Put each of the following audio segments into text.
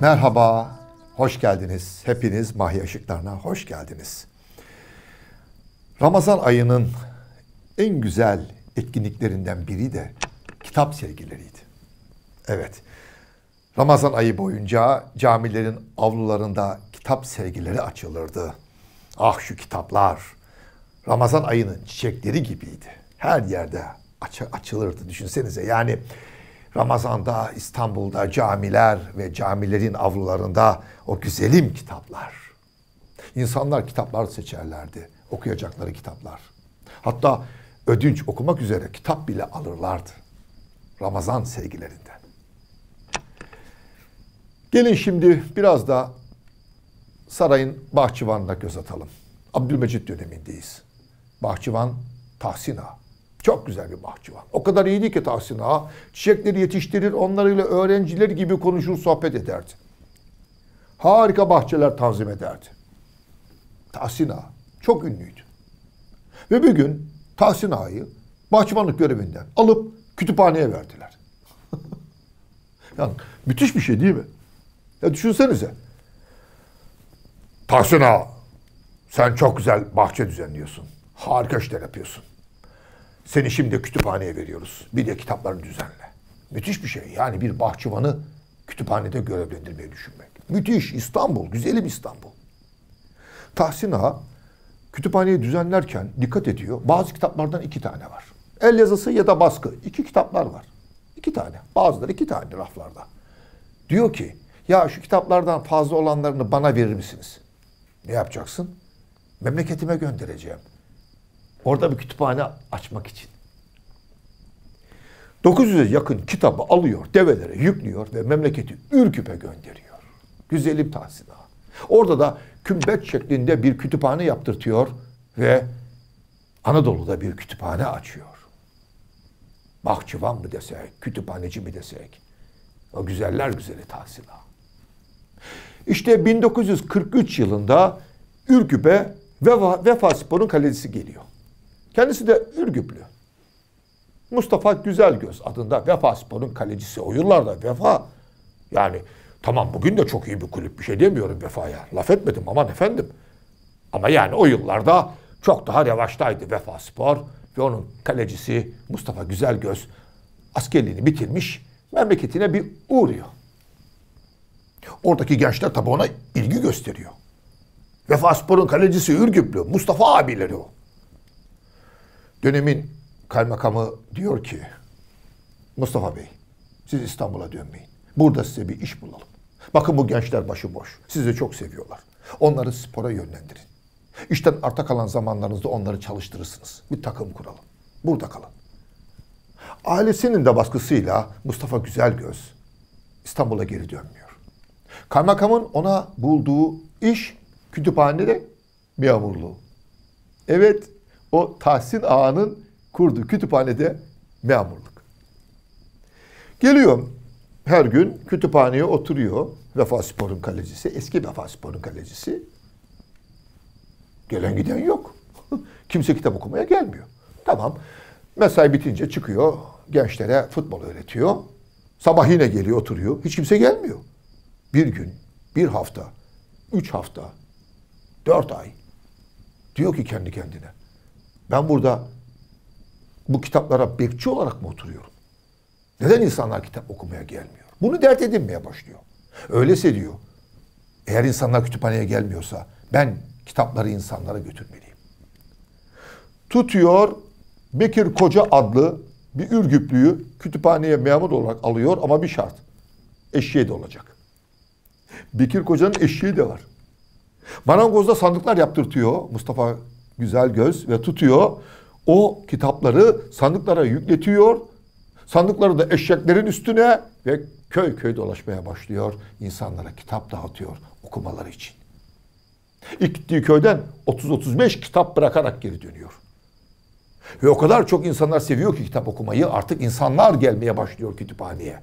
Merhaba, hoş geldiniz. Hepiniz Mahya Işıklarına hoş geldiniz. Ramazan ayının en güzel etkinliklerinden biri de kitap sergileriydi. Evet, Ramazan ayı boyunca camilerin avlularında kitap sergileri açılırdı. Ah şu kitaplar, Ramazan ayının çiçekleri gibiydi. Her yerde aç açılırdı düşünsenize. Yani Ramazan'da İstanbul'da camiler ve camilerin avlularında o güzelim kitaplar. İnsanlar kitaplar seçerlerdi. Okuyacakları kitaplar. Hatta ödünç okumak üzere kitap bile alırlardı. Ramazan sevgilerinden. Gelin şimdi biraz da sarayın bahçıvanına göz atalım. Abdülmecit dönemindeyiz. Bahçıvan Tahsin Ağa. Çok güzel bir bahçıvan. O kadar iyiydi ki Tahsin Ağa. Çiçekleri yetiştirir, onlarıyla öğrenciler gibi konuşur, sohbet ederdi. Harika bahçeler tanzim ederdi. Tahsin Ağa çok ünlüydü. Ve bir gün Tahsin Ağa'yı bahçıvanlık görevinden alıp kütüphaneye verdiler. yani müthiş bir şey değil mi? Ya düşünsenize. Tahsin Ağa, sen çok güzel bahçe düzenliyorsun. Harika işler yapıyorsun. Seni şimdi kütüphaneye veriyoruz. Bir de kitapları düzenle. Müthiş bir şey. Yani bir bahçıvanı kütüphanede görevlendirmeyi düşünmek. Müthiş. İstanbul. Güzelim İstanbul. Tahsin Ağa kütüphaneyi düzenlerken dikkat ediyor. Bazı kitaplardan iki tane var. El yazısı ya da baskı. İki kitaplar var. İki tane. Bazıları iki tane raflarda. Diyor ki ya şu kitaplardan fazla olanlarını bana verir misiniz? Ne yapacaksın? Memleketime göndereceğim. Orada bir kütüphane açmak için. 900'e yakın kitabı alıyor, develere yüklüyor ve memleketi Ürküp'e gönderiyor. Güzelim Tahsin Ağa. Orada da kümbet şeklinde bir kütüphane yaptırtıyor ve Anadolu'da bir kütüphane açıyor. Bahçıvan mı desek, kütüphaneci mi desek. O güzeller güzeli Tahsin Ağa. İşte 1943 yılında Ürgüp'e Vefa, Vefa Spor'un kalecisi geliyor. Kendisi de Ürgüplü. Mustafa Güzelgöz adında Vefa Spor'un kalecisi. O yıllarda Vefa yani tamam bugün de çok iyi bir kulüp bir şey demiyorum Vefa'ya. Laf etmedim aman efendim. Ama yani o yıllarda çok daha revaçtaydı Vefa Spor ve onun kalecisi Mustafa Güzelgöz askerliğini bitirmiş memleketine bir uğruyor. Oradaki gençler tabi ona ilgi gösteriyor. Vefa Spor'un kalecisi Ürgüplü, Mustafa abileri o. Dönemin kaymakamı diyor ki, Mustafa Bey, siz İstanbul'a dönmeyin. Burada size bir iş bulalım. Bakın bu gençler başıboş. Sizi çok seviyorlar. Onları spora yönlendirin. İşten arta kalan zamanlarınızda onları çalıştırırsınız. Bir takım kuralım. Burada kalın. Ailesinin de baskısıyla Mustafa Güzelgöz İstanbul'a geri dönmüyor. Kaymakamın ona bulduğu iş kütüphanede memurluğu. Evet, o Tahsin Ağa'nın kurduğu kütüphanede memurluk. Geliyor her gün kütüphaneye oturuyor. Vefa Spor'un kalecisi, eski Vefa Spor'un kalecisi. Gelen giden yok. Kimse kitap okumaya gelmiyor. Tamam. Mesai bitince çıkıyor. Gençlere futbol öğretiyor. Sabah yine geliyor oturuyor. Hiç kimse gelmiyor. Bir gün, bir hafta, üç hafta, dört ay. Diyor ki kendi kendine. Ben burada bu kitaplara bekçi olarak mı oturuyorum? Neden insanlar kitap okumaya gelmiyor? Bunu dert edinmeye başlıyor. Öyleyse diyor. Eğer insanlar kütüphaneye gelmiyorsa ben kitapları insanlara götürmeliyim. Tutuyor Bekir Koca adlı bir Ürgüplüyü kütüphaneye memur olarak alıyor ama bir şart. Eşeği de olacak. Bekir Koca'nın eşeği de var. Marangozda sandıklar yaptırtıyor Mustafa Güzel Göz ve tutuyor. O kitapları sandıklara yükletiyor. Sandıkları da eşeklerin üstüne ve köy köy dolaşmaya başlıyor. İnsanlara kitap dağıtıyor okumaları için. İlk gittiği köyden 30-35 kitap bırakarak geri dönüyor. Ve o kadar çok insanlar seviyor ki kitap okumayı artık insanlar gelmeye başlıyor kütüphaneye.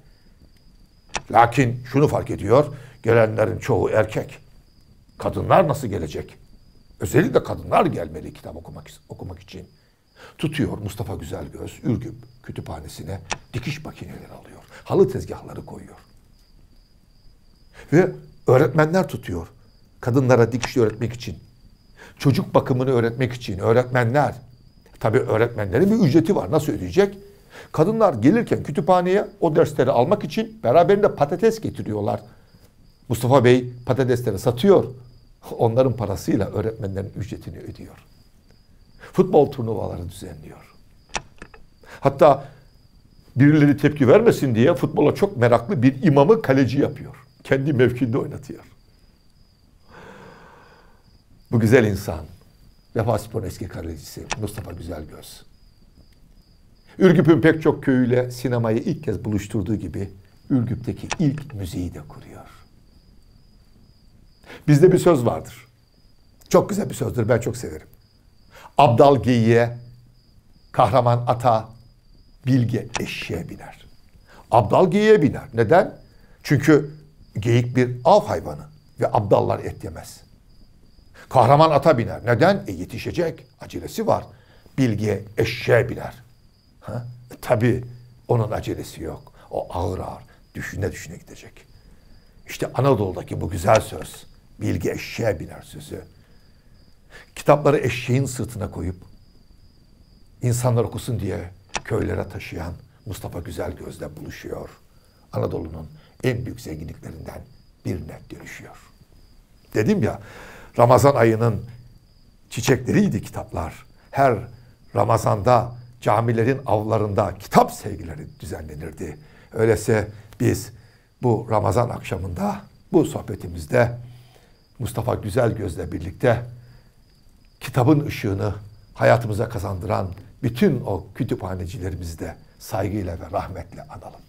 Lakin şunu fark ediyor, gelenlerin çoğu erkek. Kadınlar nasıl gelecek? Özellikle kadınlar gelmeli kitap okumak, okumak için. Tutuyor Mustafa Güzelgöz Ürgüp kütüphanesine dikiş makineleri alıyor. Halı tezgahları koyuyor. Ve öğretmenler tutuyor. Kadınlara dikiş öğretmek için. Çocuk bakımını öğretmek için öğretmenler. Tabii öğretmenlerin bir ücreti var. Nasıl ödeyecek? Kadınlar gelirken kütüphaneye o dersleri almak için beraberinde patates getiriyorlar. Mustafa Bey patatesleri satıyor. Onların parasıyla öğretmenlerin ücretini ödüyor. Futbol turnuvaları düzenliyor. Hatta birileri tepki vermesin diye futbola çok meraklı bir imamı kaleci yapıyor. Kendi mevkinde oynatıyor. Bu güzel insan, Vefa Spor'un eski kalecisi Mustafa Güzelgöz. Ürgüp'ün pek çok köyüyle sinemayı ilk kez buluşturduğu gibi Ürgüp'teki ilk müziği de kuruyor. Bizde bir söz vardır. Çok güzel bir sözdür, ben çok severim. Abdal geyiğe, kahraman ata, bilge eşeğe biner. Abdal geyiğe biner. Neden? Çünkü geyik bir av hayvanı ve abdallar et yemez. Kahraman ata biner. Neden? E yetişecek. Acelesi var. Bilge eşeğe biner. Ha? E, tabii onun acelesi yok. O ağır ağır düşüne düşüne gidecek. İşte Anadolu'daki bu güzel söz. Bilge eşeğe biner sözü. Kitapları eşeğin sırtına koyup insanlar okusun diye köylere taşıyan Mustafa Güzel Gözle buluşuyor. Anadolu'nun en büyük zenginliklerinden birine dönüşüyor. Dedim ya Ramazan ayının çiçekleriydi kitaplar. Her Ramazanda camilerin avlarında kitap sevgileri düzenlenirdi. Öyleyse biz bu Ramazan akşamında bu sohbetimizde Mustafa Güzel Gözle birlikte kitabın ışığını hayatımıza kazandıran bütün o kütüphanecilerimizi de saygıyla ve rahmetle analım.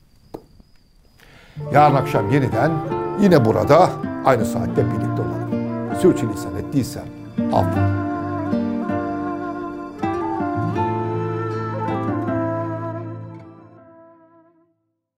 Yarın akşam yeniden yine burada aynı saatte birlikte olalım. Sürçülisan ettiysem affola.